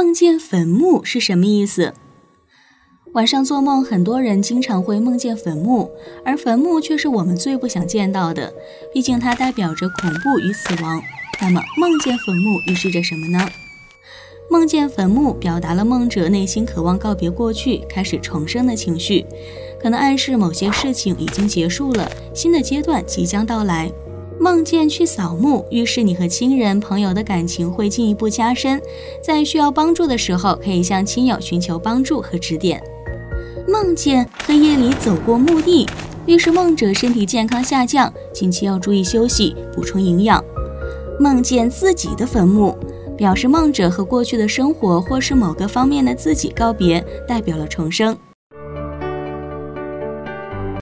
梦见坟墓是什么意思？晚上做梦，很多人经常会梦见坟墓，而坟墓却是我们最不想见到的，毕竟它代表着恐怖与死亡。那么，梦见坟墓预示着什么呢？梦见坟墓表达了梦者内心渴望告别过去，开始重生的情绪，可能暗示某些事情已经结束了，新的阶段即将到来。梦见去扫墓，预示你和亲人、朋友的感情会进一步加深，在需要帮助的时候，可以向亲友寻求帮助和指点。梦见黑夜里走过墓地，预示梦者身体健康下降，近期要注意休息，补充营养。梦见自己的坟墓，表示梦者和过去的生活或是某个方面的自己告别，代表了重生。